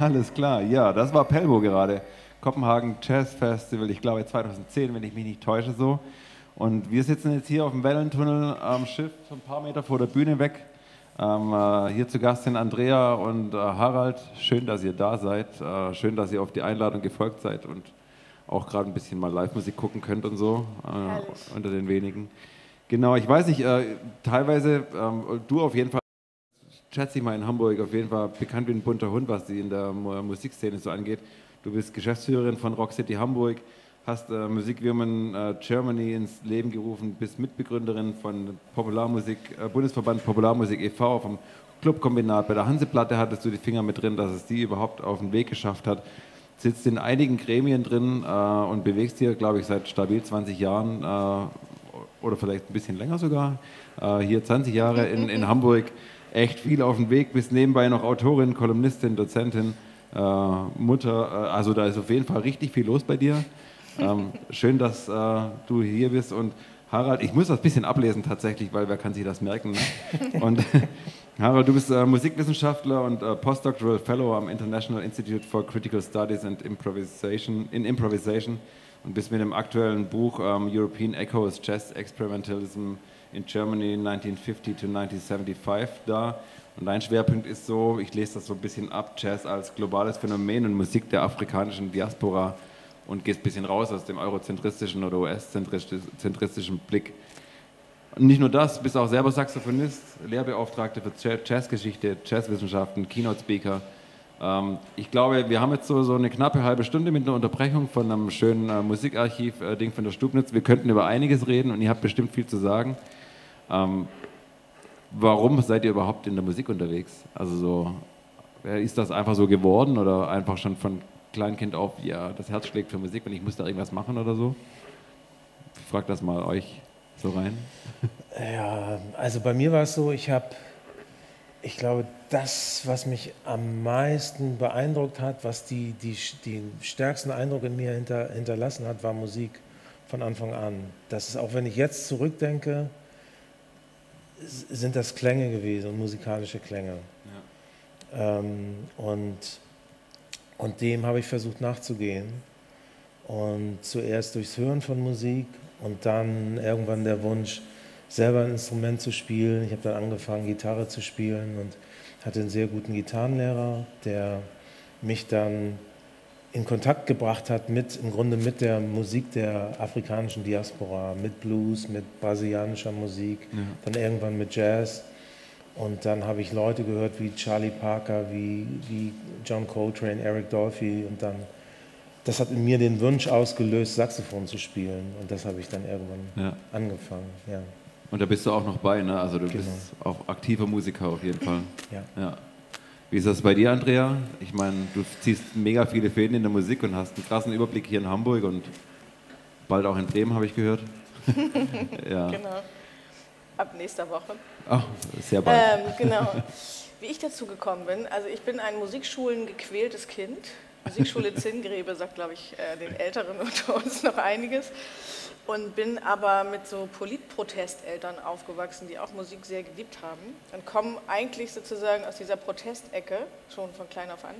Alles klar, ja, das war Pelmo gerade. Kopenhagen Jazz Festival, ich glaube 2010, wenn ich mich nicht täusche so. Und wir sitzen jetzt hier auf dem Wellentunnel am Schiff, ein paar Meter vor der Bühne weg. Ähm, äh, hier zu Gast sind Andrea und äh, Harald. Schön, dass ihr da seid. Äh, schön, dass ihr auf die Einladung gefolgt seid und auch gerade ein bisschen mal Live-Musik gucken könnt und so äh, unter den wenigen. Genau, ich weiß nicht, äh, teilweise ähm, du auf jeden Fall schätze ich mal in Hamburg auf jeden Fall bekannt wie ein bunter Hund, was die in der Musikszene so angeht. Du bist Geschäftsführerin von Rock City Hamburg, hast äh, Musikwomen äh, Germany ins Leben gerufen, bist Mitbegründerin von Popularmusik, äh, Bundesverband Popularmusik e.V. vom Clubkombinat. Bei der Hanseplatte hattest du die Finger mit drin, dass es die überhaupt auf den Weg geschafft hat. Sitzt in einigen Gremien drin äh, und bewegst hier, glaube ich, seit stabil 20 Jahren äh, oder vielleicht ein bisschen länger sogar, äh, hier 20 Jahre in, in Hamburg echt viel auf dem Weg, bist nebenbei noch Autorin, Kolumnistin, Dozentin, äh, Mutter. Äh, also da ist auf jeden Fall richtig viel los bei dir. Ähm, schön, dass äh, du hier bist und Harald, ich muss das ein bisschen ablesen tatsächlich, weil wer kann sich das merken? Ne? Und Harald, du bist äh, Musikwissenschaftler und äh, Postdoctoral Fellow am International Institute for Critical Studies and Improvisation in Improvisation und bist mit dem aktuellen Buch ähm, European Echoes Jazz Experimentalism in Germany 1950 to 1975 da. Und dein Schwerpunkt ist so, ich lese das so ein bisschen ab, Jazz als globales Phänomen und Musik der afrikanischen Diaspora und gehst ein bisschen raus aus dem eurozentristischen oder US-zentristischen Blick. Und nicht nur das, bist auch selber Saxophonist, Lehrbeauftragte für Jazzgeschichte, Jazzwissenschaften, Keynote-Speaker. Ähm, ich glaube, wir haben jetzt so, so eine knappe halbe Stunde mit einer Unterbrechung von einem schönen äh, Musikarchiv-Ding äh, von der Stubnitz. Wir könnten über einiges reden und ihr habt bestimmt viel zu sagen. Ähm, warum seid ihr überhaupt in der Musik unterwegs? Also so, ist das einfach so geworden oder einfach schon von Kleinkind auf, ja, das Herz schlägt für Musik und ich muss da irgendwas machen oder so? Ich frage das mal euch so rein. Ja, also bei mir war es so, ich habe, ich glaube, das, was mich am meisten beeindruckt hat, was die, die, den stärksten Eindruck in mir hinter, hinterlassen hat, war Musik von Anfang an. Das ist auch, wenn ich jetzt zurückdenke, sind das Klänge gewesen, musikalische Klänge. Ja. Ähm, und, und dem habe ich versucht nachzugehen. Und zuerst durchs Hören von Musik und dann irgendwann der Wunsch, selber ein Instrument zu spielen. Ich habe dann angefangen, Gitarre zu spielen und hatte einen sehr guten Gitarrenlehrer, der mich dann in Kontakt gebracht hat mit im Grunde mit der Musik der afrikanischen Diaspora, mit Blues, mit brasilianischer Musik, ja. dann irgendwann mit Jazz. Und dann habe ich Leute gehört wie Charlie Parker, wie, wie John Coltrane, Eric Dolphy und dann, das hat in mir den Wunsch ausgelöst, Saxophon zu spielen. Und das habe ich dann irgendwann ja. angefangen. Ja. Und da bist du auch noch bei, ne? Also du genau. bist auch aktiver Musiker auf jeden Fall. Ja. Wie ist das bei dir, Andrea? Ich meine, du ziehst mega viele Fäden in der Musik und hast einen krassen Überblick hier in Hamburg und bald auch in Bremen, habe ich gehört. ja. Genau. Ab nächster Woche. Ach, sehr bald. Ähm, genau. Wie ich dazu gekommen bin, also ich bin ein Musikschulen gequältes Kind. Musikschule Zinngräbe sagt, glaube ich, äh, den Älteren unter uns noch einiges und bin aber mit so Politprotesteltern aufgewachsen, die auch Musik sehr geliebt haben und komme eigentlich sozusagen aus dieser Protestecke, schon von klein auf an,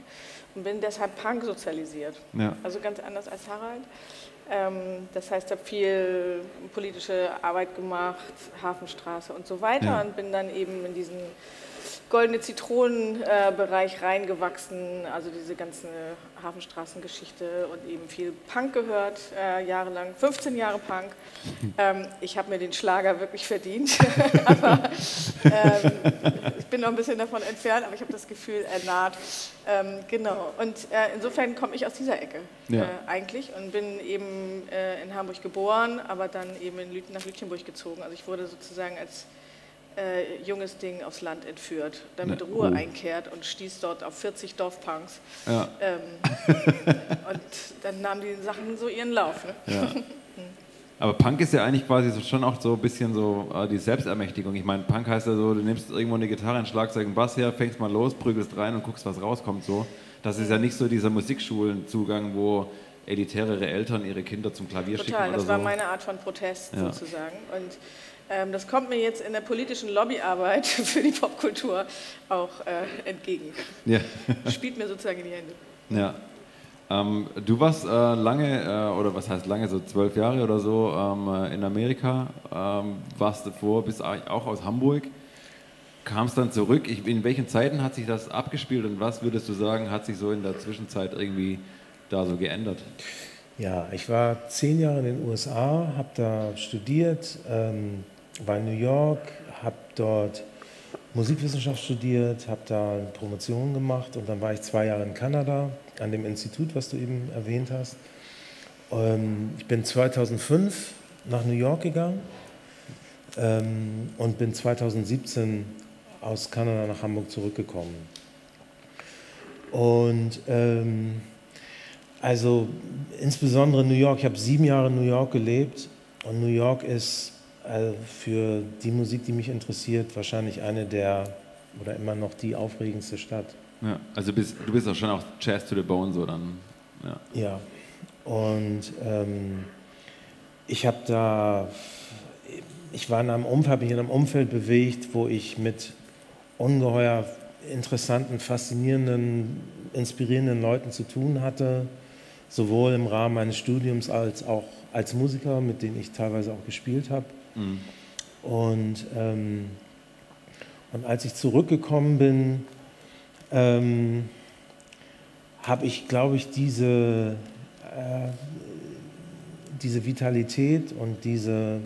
und bin deshalb Punk sozialisiert. Ja. Also ganz anders als Harald. Ähm, das heißt, habe viel politische Arbeit gemacht, Hafenstraße und so weiter ja. und bin dann eben in diesen goldene Zitronenbereich reingewachsen, also diese ganze Hafenstraßengeschichte und eben viel Punk gehört, äh, jahrelang, 15 Jahre Punk. Ähm, ich habe mir den Schlager wirklich verdient, aber ähm, ich bin noch ein bisschen davon entfernt, aber ich habe das Gefühl, er naht. Ähm, genau, und äh, insofern komme ich aus dieser Ecke ja. äh, eigentlich und bin eben äh, in Hamburg geboren, aber dann eben in Lüt nach Lütchenburg gezogen. Also ich wurde sozusagen als äh, junges Ding aufs Land entführt, damit ne, Ruhe oh. einkehrt und stieß dort auf 40 Dorfpunks. Ja. Ähm, und dann nahmen die Sachen so ihren Lauf. Ne? Ja. Aber Punk ist ja eigentlich quasi so, schon auch so ein bisschen so äh, die Selbstermächtigung. Ich meine, Punk heißt ja so, du nimmst irgendwo eine Gitarre, ein Schlagzeug, einen Bass her, fängst mal los, prügelst rein und guckst, was rauskommt. So. Das ist ja nicht so dieser Musikschulenzugang, wo elitärere Eltern ihre Kinder zum Klavier Total, schicken oder das so. war meine Art von Protest Ja. sozusagen. Und ähm, das kommt mir jetzt in der politischen Lobbyarbeit für die Popkultur auch äh, entgegen. ja. Spielt mir sozusagen in die Hände. Ja. Ähm, du warst äh, lange, äh, oder was heißt lange, so zwölf Jahre oder so ähm, äh, in Amerika, ähm, warst davor, bist auch aus Hamburg, kamst dann zurück. Ich, in welchen Zeiten hat sich das abgespielt und was würdest du sagen, hat sich so in der Zwischenzeit irgendwie da so geändert? Ja, ich war zehn Jahre in den USA, habe da studiert, ähm, war in New York, habe dort Musikwissenschaft studiert, habe da eine Promotion gemacht und dann war ich zwei Jahre in Kanada an dem Institut, was du eben erwähnt hast. Ähm, ich bin 2005 nach New York gegangen ähm, und bin 2017 aus Kanada nach Hamburg zurückgekommen. Und ähm, also insbesondere New York, ich habe sieben Jahre in New York gelebt und New York ist äh, für die Musik, die mich interessiert, wahrscheinlich eine der oder immer noch die aufregendste Stadt. Ja, also bist, du bist auch schon auch Jazz to the Bone so dann. Ja. Ja, und ähm, ich habe da, ich war in einem Umfeld, habe mich in einem Umfeld bewegt, wo ich mit ungeheuer interessanten, faszinierenden, inspirierenden Leuten zu tun hatte, sowohl im Rahmen meines Studiums als auch als Musiker, mit denen ich teilweise auch gespielt habe. Mhm. Und, ähm, und als ich zurückgekommen bin, ähm, habe ich, glaube ich, diese, äh, diese Vitalität und diese,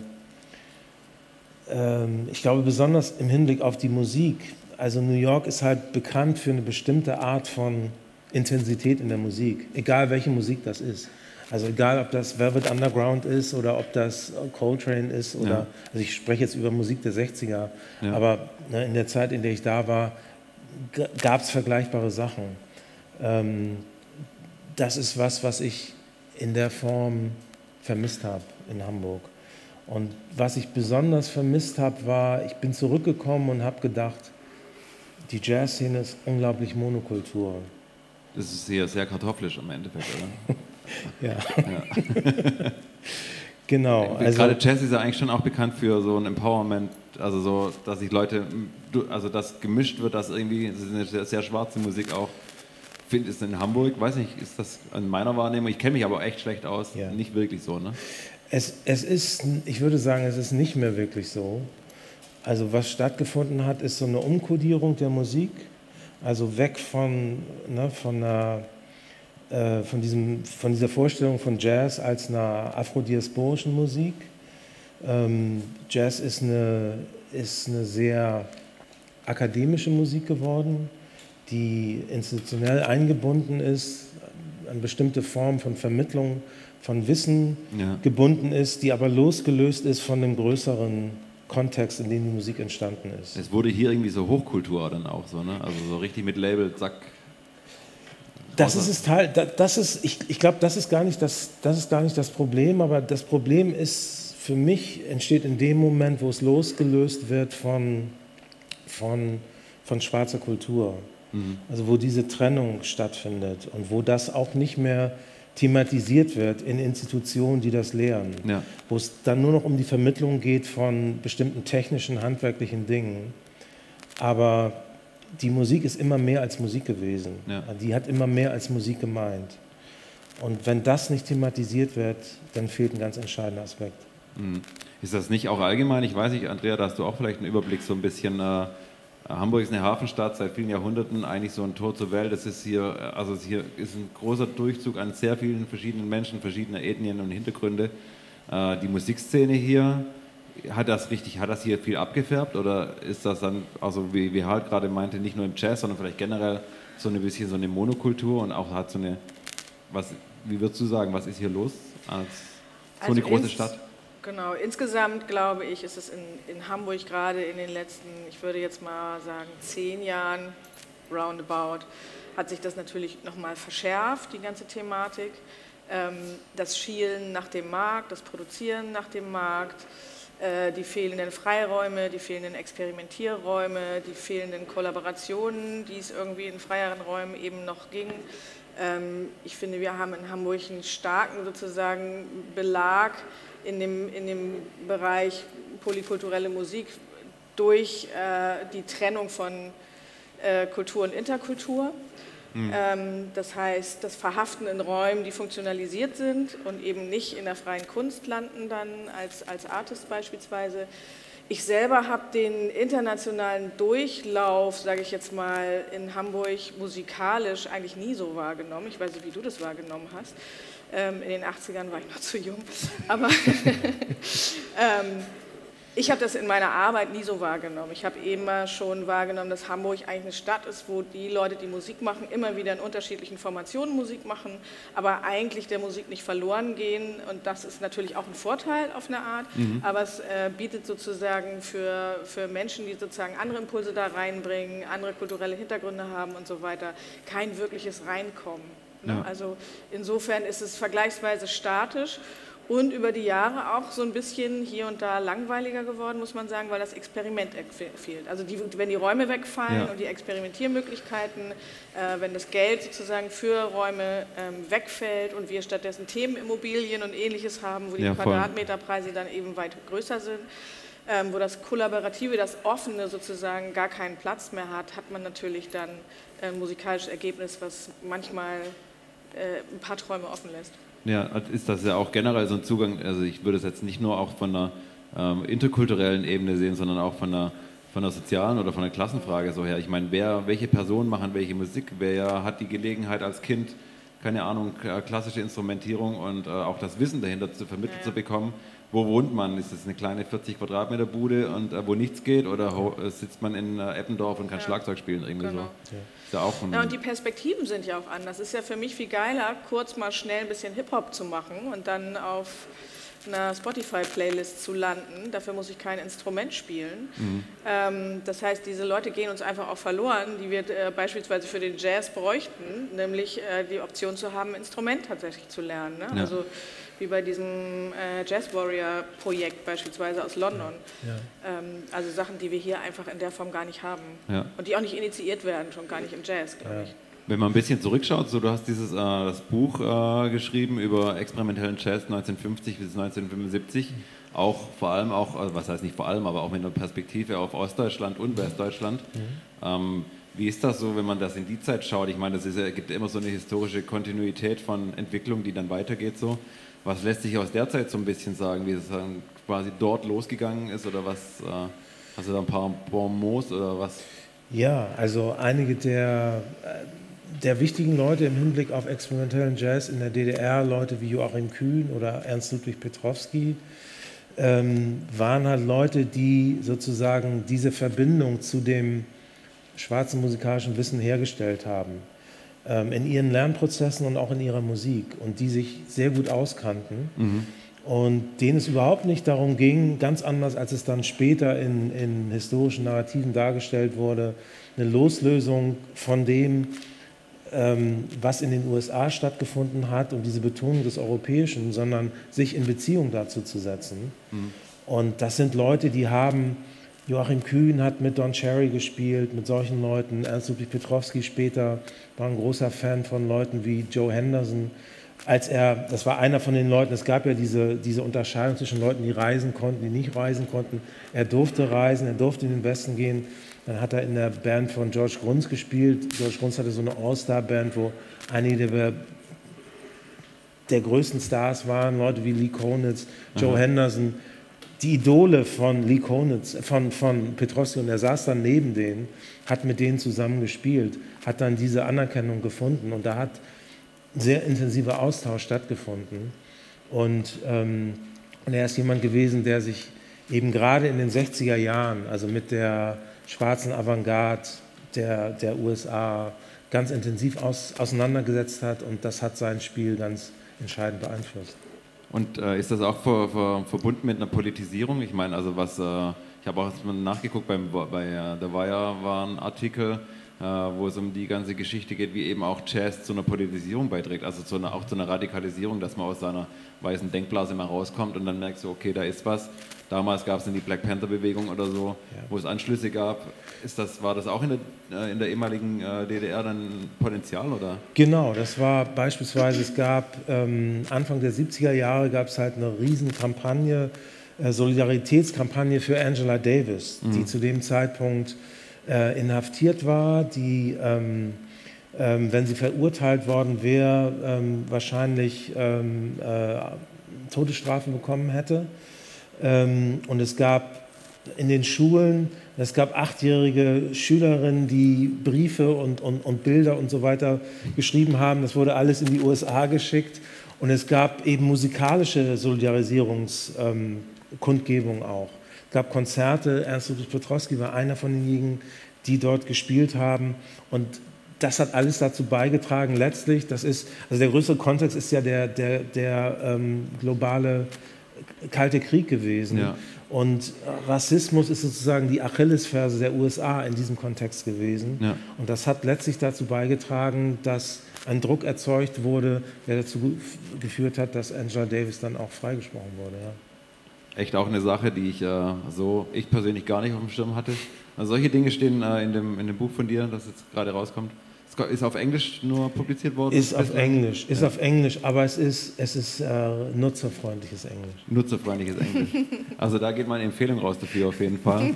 ähm, ich glaube besonders im Hinblick auf die Musik. Also New York ist halt bekannt für eine bestimmte Art von Intensität in der Musik, egal welche Musik das ist. Also egal, ob das Velvet Underground ist oder ob das Coltrane ist oder, Ja. also ich spreche jetzt über Musik der 60er, Ja. aber ne, in der Zeit, in der ich da war, gab es vergleichbare Sachen. Ähm, das ist was, was ich in der Form vermisst habe in Hamburg. Und was ich besonders vermisst habe, war, ich bin zurückgekommen und habe gedacht, die Jazzszene ist unglaublich Monokultur. Das ist hier sehr kartoffelisch im Endeffekt, oder? Ja. genau. Also, Gerade Jazz ist ja eigentlich schon auch bekannt für so ein Empowerment, also so, dass sich Leute, also dass gemischt wird, dass irgendwie, das ist eine sehr, sehr schwarze Musik auch. Finde es in Hamburg, weiß nicht, ist das in meiner Wahrnehmung, ich kenne mich aber echt schlecht aus, Ja. nicht wirklich so, ne? Es, es ist, ich würde sagen, es ist nicht mehr wirklich so. Also was stattgefunden hat, ist so eine Umkodierung der Musik, also weg von, ne, von, einer, äh, von, diesem, von dieser Vorstellung von Jazz als einer afrodiasporischen Musik. Ähm, Jazz ist eine, ist eine sehr akademische Musik geworden, die institutionell eingebunden ist, an bestimmte Formen von Vermittlung von Wissen Ja. gebunden ist, die aber losgelöst ist von dem größeren Kontext, in dem die Musik entstanden ist. Es wurde hier irgendwie so Hochkultur dann auch so, ne? Also so richtig mit Label, zack. Das ist es Teil, da- das ist, ich, ich glaube, das ist gar nicht das, das ist gar nicht das Problem, aber das Problem ist für mich entsteht in dem Moment, wo es losgelöst wird von, von, von schwarzer Kultur. Also wo diese Trennung stattfindet und wo das auch nicht mehr thematisiert wird in Institutionen, die das lehren. Ja. Wo es dann nur noch um die Vermittlung geht von bestimmten technischen, handwerklichen Dingen. Aber die Musik ist immer mehr als Musik gewesen. Ja. Die hat immer mehr als Musik gemeint. Und wenn das nicht thematisiert wird, dann fehlt ein ganz entscheidender Aspekt. Mhm. Ist das nicht auch allgemein? Ich weiß nicht, Andrea, da hast du auch vielleicht einen Überblick so ein bisschen. Äh, Hamburg ist eine Hafenstadt seit vielen Jahrhunderten, eigentlich so ein Tor zur Welt. Das ist hier, also hier ist ein großer Durchzug an sehr vielen verschiedenen Menschen, verschiedener Ethnien und Hintergründe. Äh, die Musikszene hier, hat das richtig, hat das hier viel abgefärbt oder ist das dann, also wie, wie Harald gerade meinte, nicht nur im Jazz, sondern vielleicht generell so ein bisschen so eine Monokultur und auch hat so eine, was, wie würdest du sagen, was ist hier los als so eine Also große ins- Stadt? Genau, insgesamt glaube ich, ist es in, in Hamburg gerade in den letzten, ich würde jetzt mal sagen, zehn Jahren, roundabout, hat sich das natürlich nochmal verschärft, die ganze Thematik. Ähm, das Schielen nach dem Markt, das Produzieren nach dem Markt, äh, die fehlenden Freiräume, die fehlenden Experimentierräume, die fehlenden Kollaborationen, die es irgendwie in freieren Räumen eben noch ging. Ähm, ich finde, wir haben in Hamburg einen starken sozusagen Belag in dem, in dem Bereich polykulturelle Musik durch äh, die Trennung von äh, Kultur und Interkultur. Mhm. Ähm, das heißt, das Verhaften in Räumen, die funktionalisiert sind und eben nicht in der freien Kunst landen dann als, als Artist beispielsweise. Ich selber habe den internationalen Durchlauf, sage ich jetzt mal, in Hamburg musikalisch eigentlich nie so wahrgenommen. Ich weiß nicht, wie du das wahrgenommen hast. Ähm, in den 80ern war ich noch zu jung. Aber ähm, ich habe das in meiner Arbeit nie so wahrgenommen. Ich habe immer schon wahrgenommen, dass Hamburg eigentlich eine Stadt ist, wo die Leute, die Musik machen, immer wieder in unterschiedlichen Formationen Musik machen, aber eigentlich der Musik nicht verloren gehen. Und das ist natürlich auch ein Vorteil auf eine Art, mhm. aber es äh, bietet sozusagen für, für Menschen, die sozusagen andere Impulse da reinbringen, andere kulturelle Hintergründe haben und so weiter, kein wirkliches Reinkommen. Ne? Ja. Also insofern ist es vergleichsweise statisch und über die Jahre auch so ein bisschen hier und da langweiliger geworden, muss man sagen, weil das Experiment fehlt. Also die, wenn die Räume wegfallen ja. und die Experimentiermöglichkeiten, äh, wenn das Geld sozusagen für Räume ähm, wegfällt und wir stattdessen Themenimmobilien und ähnliches haben, wo die ja, Quadratmeterpreise dann eben weit größer sind, ähm, wo das Kollaborative, das Offene sozusagen gar keinen Platz mehr hat, hat man natürlich dann ein musikalisches Ergebnis, was manchmal äh, ein paar Träume offen lässt. Ja, ist das ja auch generell so ein Zugang, also ich würde es jetzt nicht nur auch von der ähm, interkulturellen Ebene sehen, sondern auch von der, von der sozialen oder von der Klassenfrage so her. Ich meine, wer, welche Personen machen welche Musik, wer hat die Gelegenheit als Kind, keine Ahnung, klassische Instrumentierung und äh, auch das Wissen dahinter zu vermittelt ja. zu bekommen. Wo wohnt man? Ist es eine kleine 40 Quadratmeter Bude und äh, wo nichts geht oder äh, sitzt man in äh, Eppendorf und kann ja. Schlagzeug spielen irgendwie genau. so? Ja ja auch ja, und die Perspektiven sind ja auch anders. Es ist ja für mich viel geiler, kurz mal schnell ein bisschen Hip-Hop zu machen und dann auf einer Spotify-Playlist zu landen. Dafür muss ich kein Instrument spielen. Mhm. Ähm, das heißt, diese Leute gehen uns einfach auch verloren, die wir äh, beispielsweise für den Jazz bräuchten, nämlich äh, die Option zu haben, ein Instrument tatsächlich zu lernen. Ne? Ja. Also wie bei diesem äh, Jazz Warrior Projekt beispielsweise aus London. Ja. Ähm, also Sachen, die wir hier einfach in der Form gar nicht haben ja. und die auch nicht initiiert werden, schon gar nicht im Jazz, glaube ich. Wenn man ein bisschen zurückschaut, so du hast dieses äh, das Buch äh, geschrieben über experimentellen Jazz 1950 bis 1975, auch vor allem auch, also was heißt nicht vor allem, aber auch mit einer Perspektive auf Ostdeutschland und Westdeutschland. Mhm. Ähm, wie ist das so, wenn man das in die Zeit schaut? Ich meine, es gibt immer so eine historische Kontinuität von Entwicklung, die dann weitergeht so. Was lässt sich aus der Zeit so ein bisschen sagen, wie es dann quasi dort losgegangen ist oder was? Äh, hast du da ein paar Bonmots oder was? Ja, also einige der, äh, der wichtigen Leute im Hinblick auf experimentellen Jazz in der DDR, Leute wie Joachim Kühn oder Ernst Ludwig Petrowski, ähm, waren halt Leute, die sozusagen diese Verbindung zu dem schwarzen musikalischen Wissen hergestellt haben in ihren Lernprozessen und auch in ihrer Musik und die sich sehr gut auskannten. Mhm. Und denen es überhaupt nicht darum ging, ganz anders als es dann später in, in historischen Narrativen dargestellt wurde, eine Loslösung von dem, ähm, was in den USA stattgefunden hat und diese Betonung des Europäischen, sondern sich in Beziehung dazu zu setzen. Mhm. Und das sind Leute, die haben Joachim Kühn hat mit Don Cherry gespielt, mit solchen Leuten. Ernst Ludwig Petrowski später war ein großer Fan von Leuten wie Joe Henderson. Als er, das war einer von den Leuten, es gab ja diese, diese Unterscheidung zwischen Leuten, die reisen konnten, die nicht reisen konnten. Er durfte reisen, er durfte in den Westen gehen. Dann hat er in der Band von George Grunz gespielt. George Grunz hatte so eine All-Star-Band, wo einige der, der größten Stars waren, Leute wie Lee Konitz, Joe Aha. Henderson die Idole von Lee Konitz, von, von Petrossi und er saß dann neben denen, hat mit denen zusammen gespielt, hat dann diese Anerkennung gefunden und da hat sehr intensiver Austausch stattgefunden. Und, ähm, und er ist jemand gewesen, der sich eben gerade in den 60er Jahren, also mit der schwarzen Avantgarde der, der USA, ganz intensiv aus, auseinandergesetzt hat und das hat sein Spiel ganz entscheidend beeinflusst. Und äh, ist das auch ver, ver, verbunden mit einer Politisierung? Ich meine, also was, äh, ich habe auch nachgeguckt, beim, bei äh, The Wire war ein Artikel, wo es um die ganze Geschichte geht, wie eben auch Jazz zu einer Politisierung beiträgt, also zu einer, auch zu einer Radikalisierung, dass man aus seiner weißen Denkblase mal rauskommt und dann merkt so, okay, da ist was. Damals gab es dann die Black Panther-Bewegung oder so, ja. wo es Anschlüsse gab. Ist das, war das auch in der, äh, in der ehemaligen äh, DDR dann Potenzial? Oder? Genau, das war beispielsweise, es gab ähm, Anfang der 70er Jahre gab es halt eine Riesenkampagne, äh, Solidaritätskampagne für Angela Davis, mhm. die zu dem Zeitpunkt äh, inhaftiert war, die, ähm, ähm, wenn sie verurteilt worden wäre, ähm, wahrscheinlich ähm, äh, Todesstrafe bekommen hätte. Ähm, und es gab in den Schulen, es gab achtjährige Schülerinnen, die Briefe und, und, und Bilder und so weiter geschrieben haben. Das wurde alles in die USA geschickt. Und es gab eben musikalische Solidarisierungskundgebungen ähm, auch. Es gab Konzerte, Ernst Ludwig Petrowski war einer von denjenigen, die dort gespielt haben. Und das hat alles dazu beigetragen, letztlich, das ist, also der größere Kontext ist ja der, der, der ähm, globale Kalte Krieg gewesen. Ja. Und Rassismus ist sozusagen die Achillesferse der USA in diesem Kontext gewesen. Ja. Und das hat letztlich dazu beigetragen, dass ein Druck erzeugt wurde, der dazu geführt hat, dass Angela Davis dann auch freigesprochen wurde. Ja. Echt auch eine Sache, die ich äh, so, ich persönlich gar nicht auf dem Schirm hatte. Also solche Dinge stehen äh, in, dem, in dem Buch von dir, das jetzt gerade rauskommt. Ist auf Englisch nur publiziert worden? Ist auf Englisch, ist ja. auf Englisch, aber es ist, es ist äh, nutzerfreundliches Englisch. Nutzerfreundliches Englisch. Also da geht meine Empfehlung raus dafür auf jeden Fall.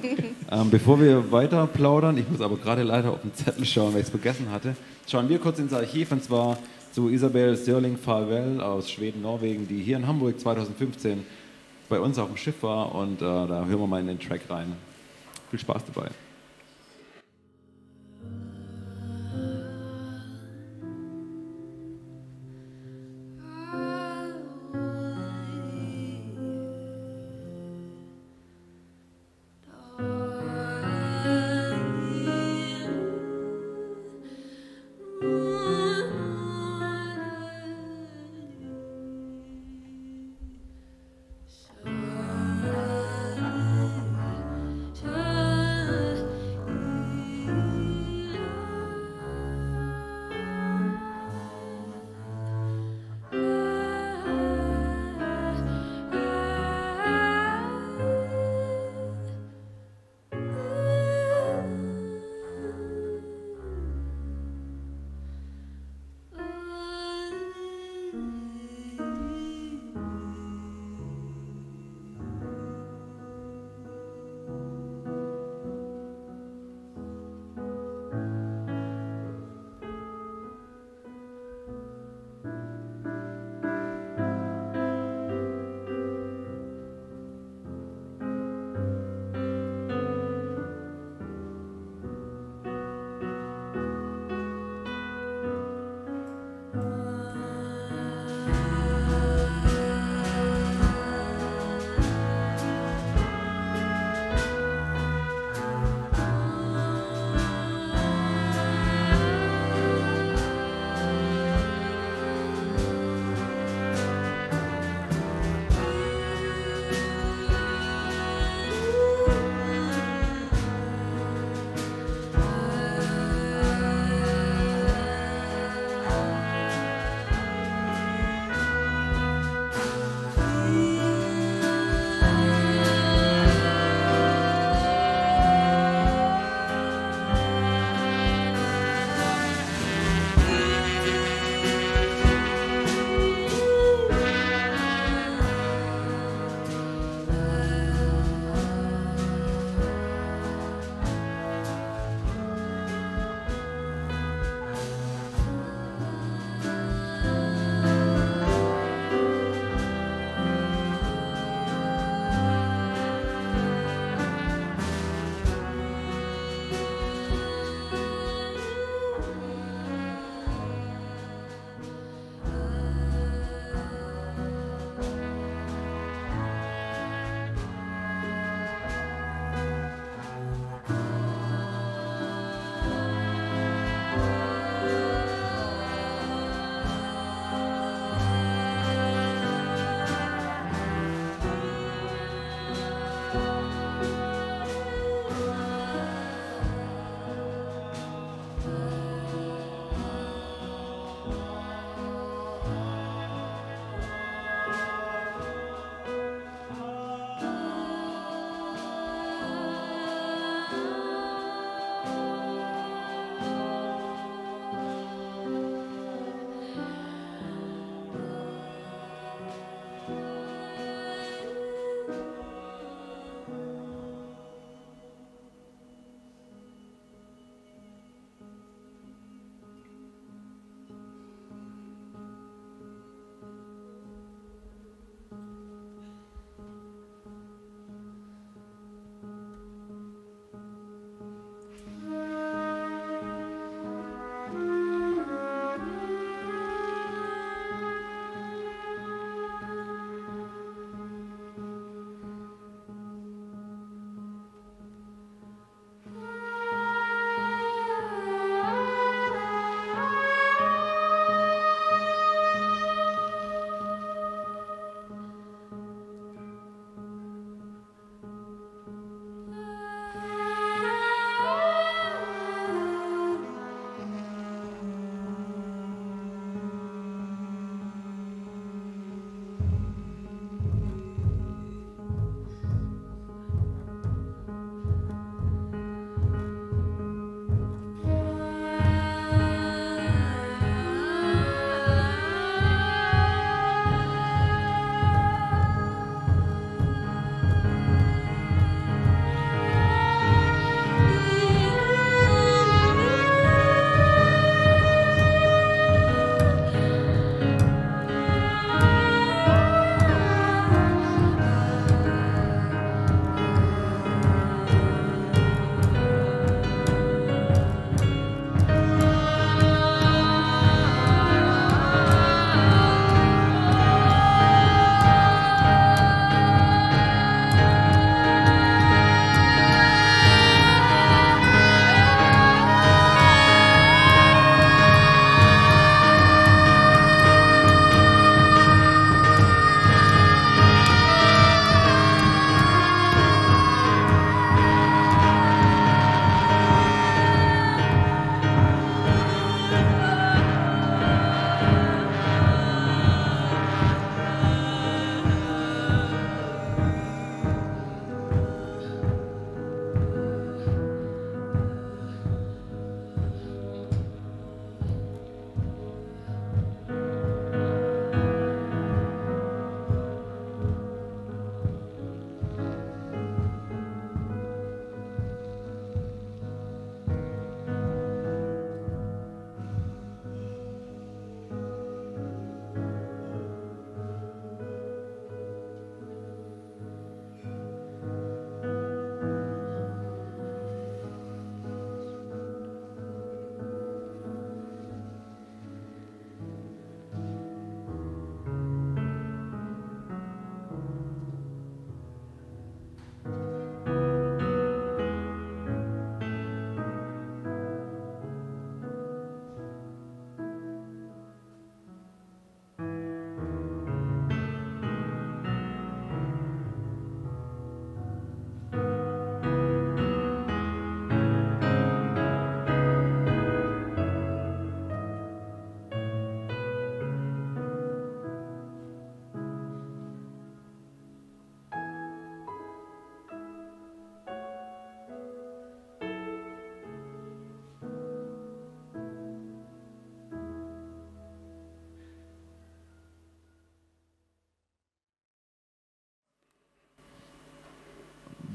ähm, bevor wir weiter plaudern, ich muss aber gerade leider auf den Zettel schauen, weil ich es vergessen hatte, schauen wir kurz ins Archiv und zwar zu Isabel Sörling Farwell aus Schweden, Norwegen, die hier in Hamburg 2015 bei uns auf dem Schiff war und äh, da hören wir mal in den Track rein. Viel Spaß dabei.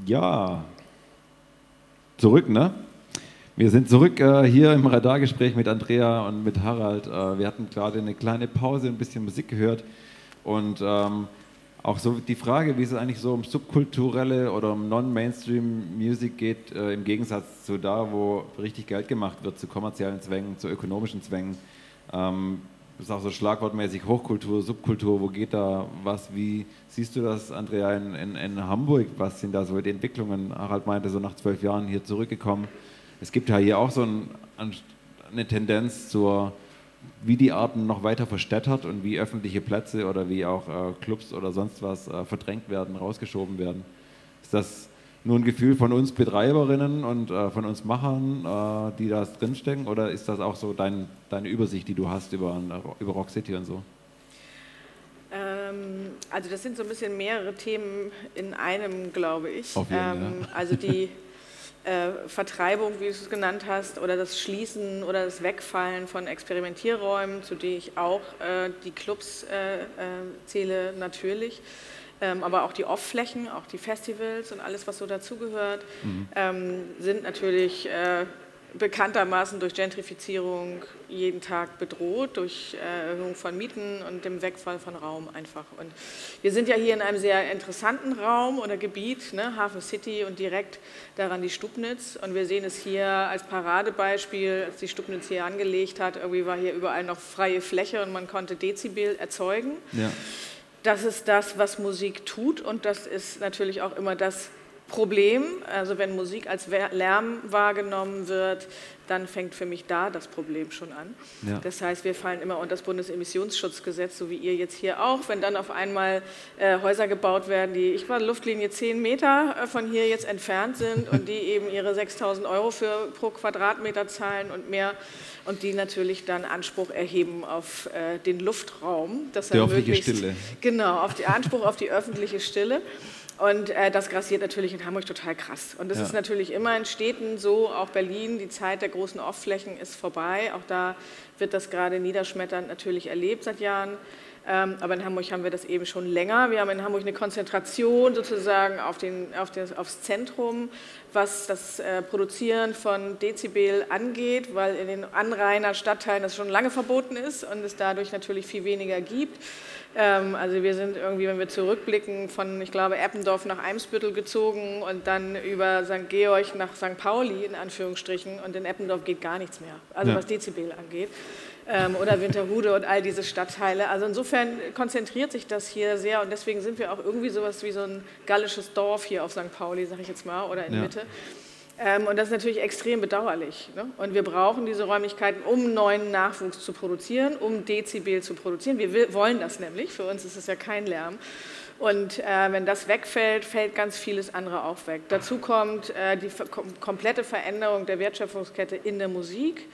Ja, zurück, ne? Wir sind zurück äh, hier im Radargespräch mit Andrea und mit Harald. Äh, wir hatten gerade eine kleine Pause, ein bisschen Musik gehört und ähm, auch so die Frage, wie es eigentlich so um subkulturelle oder um Non-Mainstream-Music geht, äh, im Gegensatz zu da, wo richtig Geld gemacht wird, zu kommerziellen Zwängen, zu ökonomischen Zwängen. Ähm, das ist auch so schlagwortmäßig Hochkultur, Subkultur, wo geht da was? Wie siehst du das, Andrea, in, in, in Hamburg? Was sind da so die Entwicklungen? Harald meinte, so nach zwölf Jahren hier zurückgekommen. Es gibt ja hier auch so ein, eine Tendenz zur, wie die Arten noch weiter verstädtert und wie öffentliche Plätze oder wie auch äh, Clubs oder sonst was äh, verdrängt werden, rausgeschoben werden. Ist das nur ein Gefühl von uns Betreiberinnen und äh, von uns Machern, äh, die da drinstecken? Oder ist das auch so dein, deine Übersicht, die du hast über, über Rock City und so? Ähm, also das sind so ein bisschen mehrere Themen in einem, glaube ich. Auf jeden, ähm, ja. Also die äh, Vertreibung, wie du es genannt hast, oder das Schließen oder das Wegfallen von Experimentierräumen, zu denen ich auch äh, die Clubs äh, äh zähle, natürlich ähm, aber auch die Off-Flächen, auch die Festivals und alles, was so dazugehört, mhm. ähm, sind natürlich äh, bekanntermaßen durch Gentrifizierung jeden Tag bedroht, durch äh, Erhöhung von Mieten und dem Wegfall von Raum einfach. Und wir sind ja hier in einem sehr interessanten Raum oder Gebiet, ne, Hafen City und direkt daran die Stubnitz. Und wir sehen es hier als Paradebeispiel, als die Stubnitz hier angelegt hat, irgendwie war hier überall noch freie Fläche und man konnte Dezibel erzeugen. Ja das ist das, was Musik tut und das ist natürlich auch immer das Problem. Also wenn Musik als Lärm wahrgenommen wird, dann fängt für mich da das Problem schon an. Ja. Das heißt, wir fallen immer unter das Bundesemissionsschutzgesetz, so wie ihr jetzt hier auch. Wenn dann auf einmal äh, Häuser gebaut werden, die, ich war Luftlinie 10 Meter äh, von hier jetzt entfernt sind und die eben ihre 6000 Euro für, pro Quadratmeter zahlen und mehr und die natürlich dann Anspruch erheben auf äh, den Luftraum. Das die öffentliche Stille. Genau, auf die Anspruch auf die öffentliche Stille. Und äh, das grassiert natürlich in Hamburg total krass. Und das ja. ist natürlich immer in Städten so, auch Berlin, die Zeit der großen Off-Flächen ist vorbei. Auch da wird das gerade niederschmetternd natürlich erlebt seit Jahren. Ähm, aber in Hamburg haben wir das eben schon länger. Wir haben in Hamburg eine Konzentration sozusagen auf den, auf das, aufs Zentrum, was das äh, Produzieren von Dezibel angeht, weil in den Anrainer Stadtteilen das schon lange verboten ist und es dadurch natürlich viel weniger gibt. Ähm, also wir sind irgendwie, wenn wir zurückblicken, von, ich glaube, Eppendorf nach Eimsbüttel gezogen und dann über St. Georg nach St. Pauli, in Anführungsstrichen, und in Eppendorf geht gar nichts mehr, also ja. was Dezibel angeht oder Winterhude und all diese Stadtteile. Also insofern konzentriert sich das hier sehr und deswegen sind wir auch irgendwie sowas wie so ein gallisches Dorf hier auf St. Pauli, sage ich jetzt mal, oder in ja. Mitte. Ähm, und das ist natürlich extrem bedauerlich. Ne? Und wir brauchen diese Räumlichkeiten, um neuen Nachwuchs zu produzieren, um Dezibel zu produzieren. Wir wollen das nämlich. Für uns ist es ja kein Lärm. Und äh, wenn das wegfällt, fällt ganz vieles andere auch weg. Dazu kommt äh, die kom komplette Veränderung der Wertschöpfungskette in der Musik.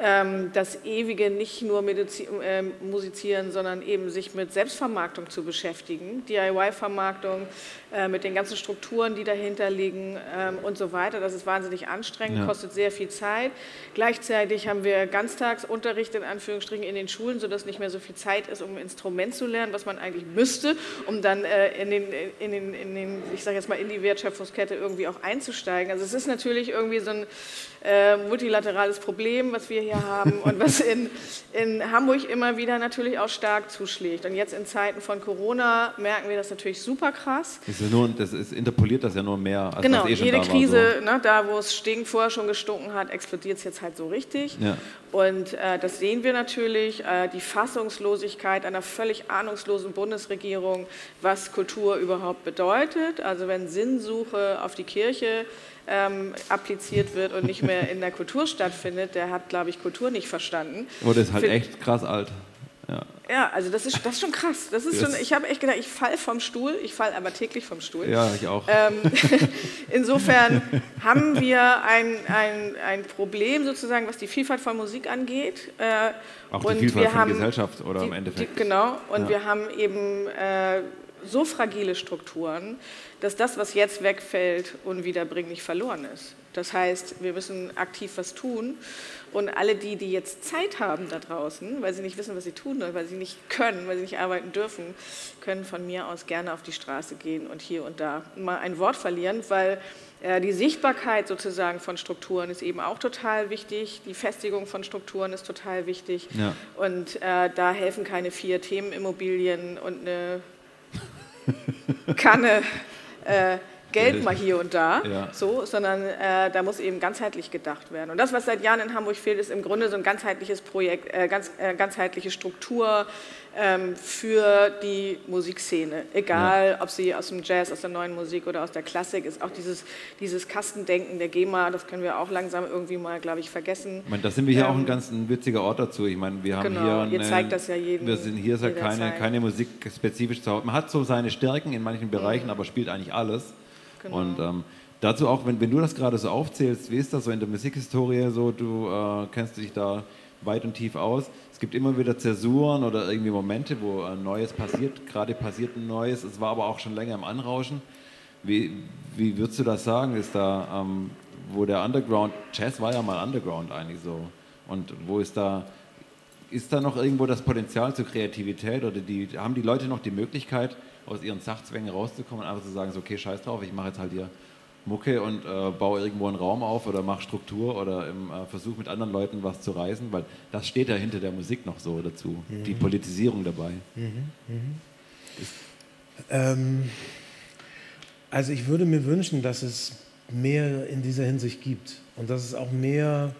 Ähm, das ewige nicht nur Medizi äh, musizieren, sondern eben sich mit Selbstvermarktung zu beschäftigen, DIY-Vermarktung, äh, mit den ganzen Strukturen, die dahinter liegen ähm, und so weiter. Das ist wahnsinnig anstrengend, ja. kostet sehr viel Zeit. Gleichzeitig haben wir Ganztagsunterricht in Anführungsstrichen in den Schulen, sodass nicht mehr so viel Zeit ist, um ein Instrument zu lernen, was man eigentlich müsste, um dann äh, in, den, in, den, in den, ich sage jetzt mal, in die Wertschöpfungskette irgendwie auch einzusteigen. Also es ist natürlich irgendwie so ein äh, multilaterales Problem, was wir hier haben und was in, in Hamburg immer wieder natürlich auch stark zuschlägt. Und jetzt in Zeiten von Corona merken wir das natürlich super krass. Das, ist nur, das ist, interpoliert das ja nur mehr. Als genau, eh jede Krise, so. ne, da wo es stinkt, vorher schon gestunken hat, explodiert es jetzt halt so richtig. Ja. Und äh, das sehen wir natürlich, äh, die Fassungslosigkeit einer völlig ahnungslosen Bundesregierung, was Kultur überhaupt bedeutet. Also wenn Sinnsuche auf die Kirche ähm, appliziert wird und nicht mehr in der Kultur stattfindet, der hat, glaube ich, Kultur nicht verstanden. Oder ist halt Für, echt krass alt. Ja. ja, also das ist, das ist schon krass. Das ist schon, ich habe echt gedacht, ich falle vom Stuhl, ich falle aber täglich vom Stuhl. Ja, ich auch. Ähm, insofern haben wir ein, ein, ein Problem sozusagen, was die Vielfalt von Musik angeht. Äh, auch die Vielfalt von Gesellschaft oder die, im Endeffekt. Die, genau, und ja. wir haben eben äh, so fragile Strukturen, dass das, was jetzt wegfällt, unwiederbringlich verloren ist. Das heißt, wir müssen aktiv was tun. Und alle die, die jetzt Zeit haben da draußen, weil sie nicht wissen, was sie tun oder weil sie nicht können, weil sie nicht arbeiten dürfen, können von mir aus gerne auf die Straße gehen und hier und da mal ein Wort verlieren, weil äh, die Sichtbarkeit sozusagen von Strukturen ist eben auch total wichtig. Die Festigung von Strukturen ist total wichtig. Ja. Und äh, da helfen keine vier Themenimmobilien und eine Kanne. Äh, Geld mal hier und da, ja. so, sondern äh, da muss eben ganzheitlich gedacht werden. Und das, was seit Jahren in Hamburg fehlt, ist im Grunde so ein ganzheitliches Projekt, äh, ganz, äh, ganzheitliche Struktur ähm, für die Musikszene. Egal, ja. ob sie aus dem Jazz, aus der neuen Musik oder aus der Klassik ist. Auch dieses, dieses Kastendenken der GEMA, das können wir auch langsam irgendwie mal, glaube ich, vergessen. Ich meine, da sind wir hier ähm, auch ein ganz ein witziger Ort dazu. Ich meine, wir haben genau, hier. Eine, ihr zeigt das ja jeden. Wir sind hier ist ja keine, keine Musik spezifisch zu Hause. Man hat so seine Stärken in manchen Bereichen, mhm. aber spielt eigentlich alles. Genau. Und ähm, dazu auch, wenn, wenn du das gerade so aufzählst, wie ist das so in der Musikhistorie so? Du äh, kennst dich da weit und tief aus. Es gibt immer wieder Zäsuren oder irgendwie Momente, wo ein Neues passiert. Gerade passiert ein Neues. Es war aber auch schon länger im Anrauschen. Wie, wie würdest du das sagen? Ist da, ähm, wo der Underground, Jazz war ja mal Underground eigentlich so. Und wo ist da, ist da noch irgendwo das Potenzial zur Kreativität oder die, haben die Leute noch die Möglichkeit, aus ihren Sachzwängen rauszukommen und einfach zu sagen, so, okay, scheiß drauf, ich mache jetzt halt hier Mucke und äh, baue irgendwo einen Raum auf oder mache Struktur oder im äh, Versuch mit anderen Leuten was zu reisen, weil das steht ja hinter der Musik noch so dazu, mhm. die Politisierung dabei. Mhm. Mhm. Ähm, also ich würde mir wünschen, dass es mehr in dieser Hinsicht gibt und dass es auch mehr,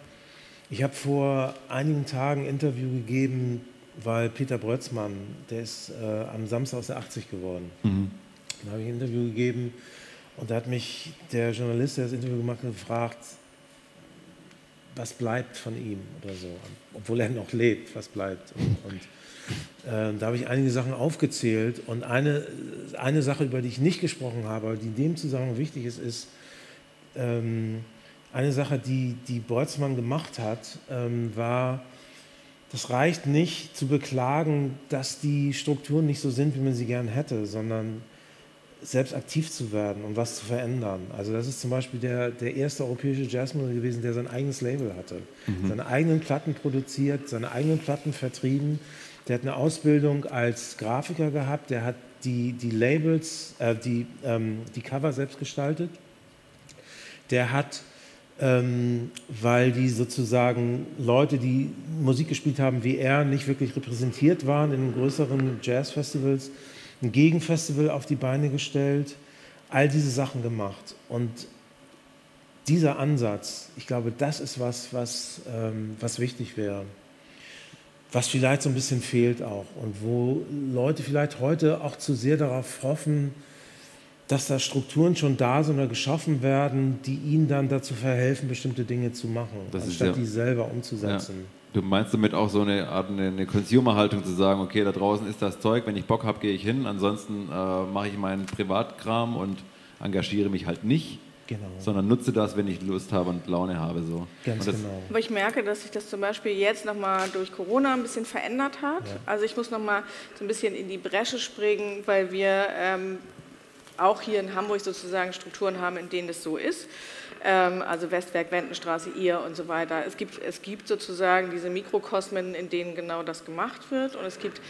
ich habe vor einigen Tagen ein Interview gegeben weil Peter Brötzmann, der ist äh, am Samstag aus der 80 geworden. Mhm. Da habe ich ein Interview gegeben und da hat mich der Journalist, der das Interview gemacht hat, gefragt, was bleibt von ihm oder so, obwohl er noch lebt, was bleibt. Und, und äh, da habe ich einige Sachen aufgezählt und eine, eine Sache, über die ich nicht gesprochen habe, die in dem Zusammenhang wichtig ist, ist ähm, eine Sache, die, die Boltzmann gemacht hat, ähm, war, das reicht nicht zu beklagen, dass die Strukturen nicht so sind, wie man sie gern hätte, sondern selbst aktiv zu werden und was zu verändern. Also das ist zum Beispiel der, der erste europäische Jazzmusiker gewesen, der sein eigenes Label hatte. Mhm. Seine eigenen Platten produziert, seine eigenen Platten vertrieben. Der hat eine Ausbildung als Grafiker gehabt, der hat die, die Labels, äh, die, ähm, die Cover selbst gestaltet. Der hat ähm, weil die sozusagen Leute, die Musik gespielt haben wie er, nicht wirklich repräsentiert waren in größeren Jazzfestivals, ein Gegenfestival auf die Beine gestellt, all diese Sachen gemacht. Und dieser Ansatz, ich glaube, das ist was, was, ähm, was wichtig wäre, was vielleicht so ein bisschen fehlt auch und wo Leute vielleicht heute auch zu sehr darauf hoffen, dass da Strukturen schon da sind oder geschaffen werden, die ihnen dann dazu verhelfen, bestimmte Dinge zu machen, das anstatt ja, die selber umzusetzen. Ja. Du meinst damit auch so eine Art eine, eine Consumer-Haltung zu sagen, okay, da draußen ist das Zeug, wenn ich Bock habe, gehe ich hin, ansonsten äh, mache ich meinen Privatkram und engagiere mich halt nicht. Genau. sondern nutze das, wenn ich Lust habe und Laune habe. So. Ganz genau. Aber ich merke, dass sich das zum Beispiel jetzt nochmal durch Corona ein bisschen verändert hat. Ja. Also ich muss nochmal so ein bisschen in die Bresche springen, weil wir ähm, auch hier in Hamburg sozusagen Strukturen haben, in denen das so ist. Ähm, also Westwerk, Wendenstraße, ihr und so weiter. Es gibt, es gibt sozusagen diese Mikrokosmen, in denen genau das gemacht wird. Und es gibt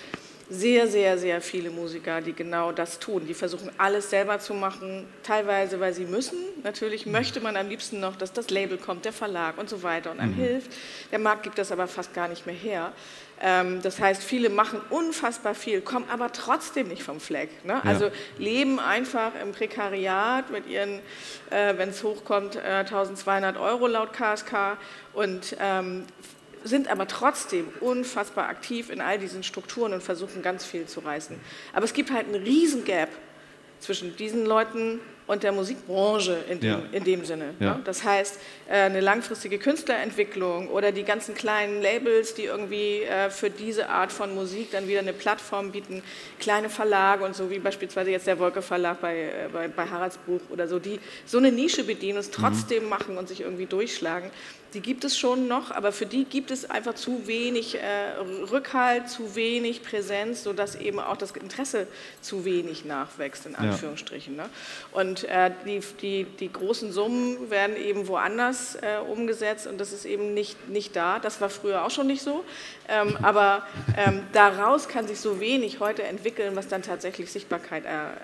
sehr, sehr, sehr viele Musiker, die genau das tun. Die versuchen alles selber zu machen, teilweise, weil sie müssen. Natürlich möchte man am liebsten noch, dass das Label kommt, der Verlag und so weiter und einem mhm. hilft. Der Markt gibt das aber fast gar nicht mehr her. Ähm, das heißt, viele machen unfassbar viel, kommen aber trotzdem nicht vom Fleck. Ne? Also ja. leben einfach im Prekariat mit ihren, äh, wenn es hochkommt, äh, 1200 Euro laut KSK und ähm, sind aber trotzdem unfassbar aktiv in all diesen Strukturen und versuchen ganz viel zu reißen. Aber es gibt halt einen riesen Gap zwischen diesen Leuten und der Musikbranche in dem, ja. in dem Sinne. Ja. Ne? Das heißt, äh, eine langfristige Künstlerentwicklung oder die ganzen kleinen Labels, die irgendwie äh, für diese Art von Musik dann wieder eine Plattform bieten, kleine Verlage und so, wie beispielsweise jetzt der Wolke Verlag bei, äh, bei, bei Haraldsbuch oder so, die so eine Nische bedienen, es trotzdem mhm. machen und sich irgendwie durchschlagen die gibt es schon noch, aber für die gibt es einfach zu wenig äh, Rückhalt, zu wenig Präsenz, sodass eben auch das Interesse zu wenig nachwächst, in Anführungsstrichen. Ja. Ne? Und äh, die, die, die großen Summen werden eben woanders äh, umgesetzt und das ist eben nicht, nicht da. Das war früher auch schon nicht so, ähm, aber ähm, daraus kann sich so wenig heute entwickeln, was dann tatsächlich Sichtbarkeit er,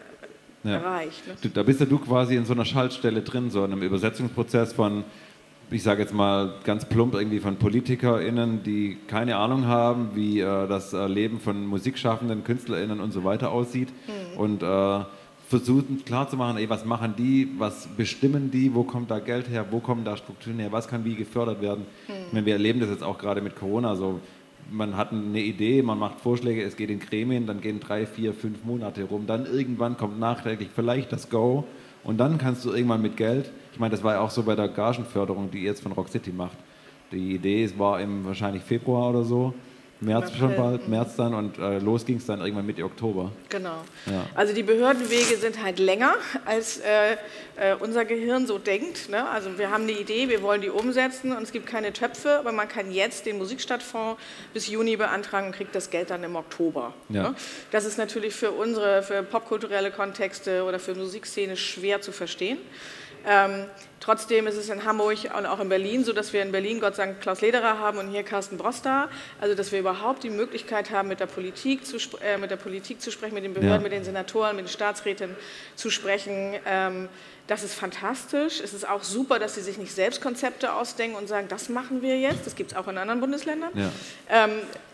ja. erreicht. Ne? Da bist ja du quasi in so einer Schaltstelle drin, so einem Übersetzungsprozess von ich sage jetzt mal ganz plump irgendwie von PolitikerInnen, die keine Ahnung haben, wie äh, das äh, Leben von Musikschaffenden, KünstlerInnen und so weiter aussieht mhm. und äh, versuchen klarzumachen, ey, was machen die, was bestimmen die, wo kommt da Geld her, wo kommen da Strukturen her, was kann wie gefördert werden. Mhm. Ich meine, wir erleben das jetzt auch gerade mit Corona so. Man hat eine Idee, man macht Vorschläge, es geht in Gremien, dann gehen drei, vier, fünf Monate rum, dann irgendwann kommt nachträglich vielleicht das Go und dann kannst du irgendwann mit Geld ich meine, das war ja auch so bei der Gagenförderung, die ihr jetzt von Rock City macht. Die Idee war im wahrscheinlich Februar oder so, März schon bald, März dann und äh, los ging es dann irgendwann Mitte Oktober. Genau. Ja. Also die Behördenwege sind halt länger, als äh, äh, unser Gehirn so denkt. Ne? Also wir haben eine Idee, wir wollen die umsetzen und es gibt keine Töpfe, aber man kann jetzt den Musikstadtfonds bis Juni beantragen und kriegt das Geld dann im Oktober. Ja. Ne? Das ist natürlich für unsere, für popkulturelle Kontexte oder für Musikszene schwer zu verstehen. Ähm, trotzdem ist es in Hamburg und auch in Berlin so, dass wir in Berlin Gott sei Dank Klaus Lederer haben und hier Carsten Broster. Also dass wir überhaupt die Möglichkeit haben, mit der Politik zu, äh, mit der Politik zu sprechen, mit den Behörden, ja. mit den Senatoren, mit den Staatsräten zu sprechen. Ähm, das ist fantastisch. Es ist auch super, dass sie sich nicht selbst Konzepte ausdenken und sagen, das machen wir jetzt. Das gibt es auch in anderen Bundesländern. Ja. Ähm,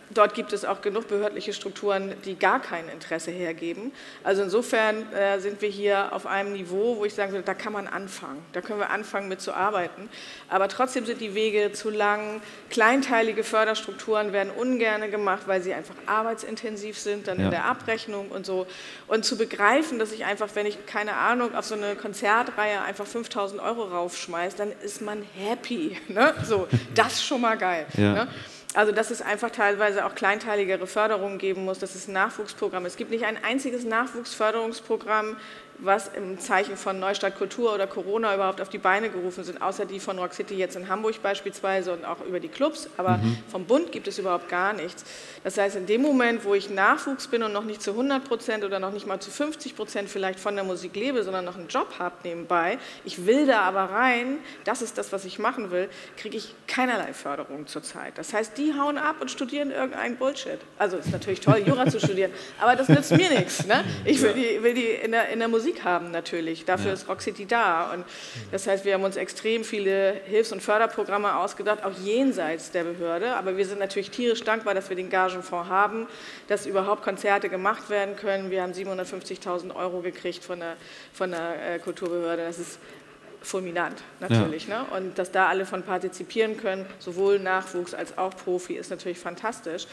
Dort gibt es auch genug behördliche Strukturen, die gar kein Interesse hergeben. Also insofern äh, sind wir hier auf einem Niveau, wo ich sagen würde, da kann man anfangen. Da können wir anfangen mit zu arbeiten. Aber trotzdem sind die Wege zu lang. Kleinteilige Förderstrukturen werden ungern gemacht, weil sie einfach arbeitsintensiv sind, dann ja. in der Abrechnung und so. Und zu begreifen, dass ich einfach, wenn ich keine Ahnung auf so eine Konzertreihe einfach 5000 Euro raufschmeiße, dann ist man happy. Ne? So, das ist schon mal geil. Ja. Ne? Also dass es einfach teilweise auch kleinteiligere Förderungen geben muss, dass es Nachwuchsprogramme. Es gibt nicht ein einziges Nachwuchsförderungsprogramm was im Zeichen von Neustadt Kultur oder Corona überhaupt auf die Beine gerufen sind, außer die von Rock City jetzt in Hamburg beispielsweise und auch über die Clubs. Aber mhm. vom Bund gibt es überhaupt gar nichts. Das heißt, in dem Moment, wo ich Nachwuchs bin und noch nicht zu 100 Prozent oder noch nicht mal zu 50 Prozent vielleicht von der Musik lebe, sondern noch einen Job habe nebenbei, ich will da aber rein, das ist das, was ich machen will, kriege ich keinerlei Förderung zurzeit. Das heißt, die hauen ab und studieren irgendeinen Bullshit. Also ist natürlich toll, Jura zu studieren, aber das nützt mir nichts. Ne? Ich will die, will die in, der, in der Musik Musik haben natürlich. Dafür ja. ist Rock City da. Und das heißt, wir haben uns extrem viele Hilfs- und Förderprogramme ausgedacht, auch jenseits der Behörde. Aber wir sind natürlich tierisch dankbar, dass wir den Gagenfonds haben, dass überhaupt Konzerte gemacht werden können. Wir haben 750.000 Euro gekriegt von der, von der äh, Kulturbehörde. Das ist fulminant natürlich. Ja. Ne? Und dass da alle von partizipieren können, sowohl Nachwuchs als auch Profi, ist natürlich fantastisch.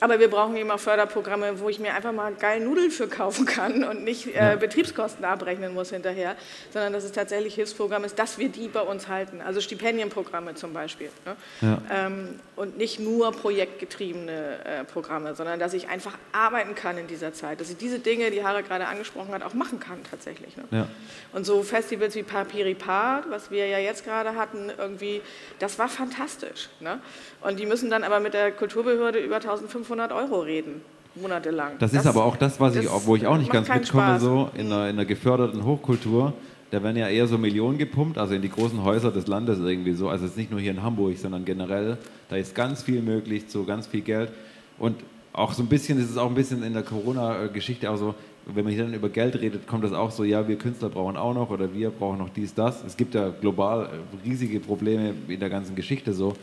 Aber wir brauchen eben auch Förderprogramme, wo ich mir einfach mal geil Nudeln für kaufen kann und nicht äh. Betriebskosten abrechnen muss hinterher, sondern dass es tatsächlich Hilfsprogramm ist, dass wir die bei uns halten. Also Stipendienprogramme zum Beispiel. Ne? Ja. Ähm, und nicht nur projektgetriebene äh, Programme, sondern dass ich einfach arbeiten kann in dieser Zeit. Dass ich diese Dinge, die Hare gerade angesprochen hat, auch machen kann tatsächlich. Ne? Ja. Und so Festivals wie Papiripar, was wir ja jetzt gerade hatten, irgendwie, das war fantastisch. Ne? Und die müssen dann aber mit der Kulturbehörde über 1500 Euro reden monatelang. Das, das, ist aber auch das, was ich, wo ich auch nicht ganz mitkomme, Spaß. so in einer, in einer geförderten Hochkultur. Da werden ja eher so Millionen gepumpt, also in die großen Häuser des Landes irgendwie so. Also es ist nicht nur hier in Hamburg, sondern generell. Da ist ganz viel möglich, so ganz viel Geld. Und auch so ein bisschen, das ist auch ein bisschen in der Corona-Geschichte auch so, wenn man hier dann über Geld redet, kommt das auch so, ja, wir Künstler brauchen auch noch oder wir brauchen noch dies, das. Es gibt ja global riesige Probleme in der ganzen Geschichte so.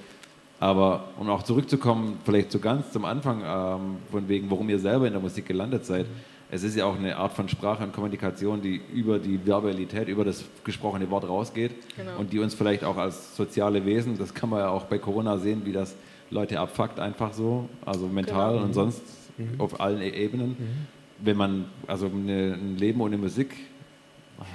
Aber um auch zurückzukommen, vielleicht so ganz zum Anfang, ähm, von wegen, warum ihr selber in der Musik gelandet seid. Es ist ja auch eine Art von Sprache und Kommunikation, die über die Verbalität, über das gesprochene Wort rausgeht genau. und die uns vielleicht auch als soziale Wesen, das kann man ja auch bei Corona sehen, wie das Leute abfuckt einfach so, also mental genau. und sonst mhm. auf allen Ebenen. Mhm. Wenn man, also eine, ein Leben ohne Musik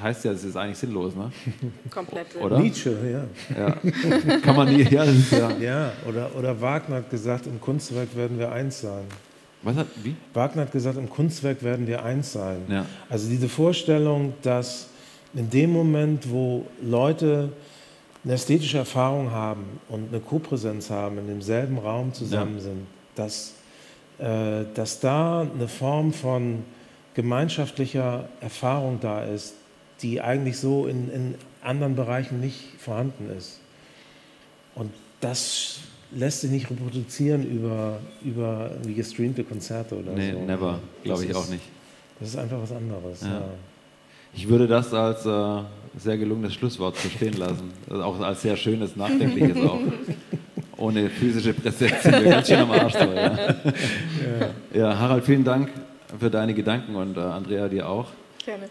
heißt ja, es ist eigentlich sinnlos, ne? Komplett. Oder? Nietzsche, ja. Ja. Kann man nie, ja, ja. Ja, oder, oder Wagner hat gesagt, im Kunstwerk werden wir eins sein. Was hat, wie? Wagner hat gesagt, im Kunstwerk werden wir eins sein. Ja. Also diese Vorstellung, dass in dem Moment, wo Leute eine ästhetische Erfahrung haben und eine Kopräsenz haben, in demselben Raum zusammen Ja. sind, dass, äh, dass da eine Form von gemeinschaftlicher Erfahrung da ist, die eigentlich so in, in anderen Bereichen nicht vorhanden ist. Und das lässt sich nicht reproduzieren über, über gestreamte Konzerte oder Nee, so. never. Glaube ich auch ist- nicht. Das ist einfach was anderes. Ja. Ja. Ich würde das als äh, sehr gelungenes Schlusswort so stehen lassen. Also auch als sehr schönes, nachdenkliches auch. Ohne physische Präsenz sind wir ganz schön am Arsch. So, ja. ja, Harald, vielen Dank für deine Gedanken und äh, Andrea dir auch. Gerne.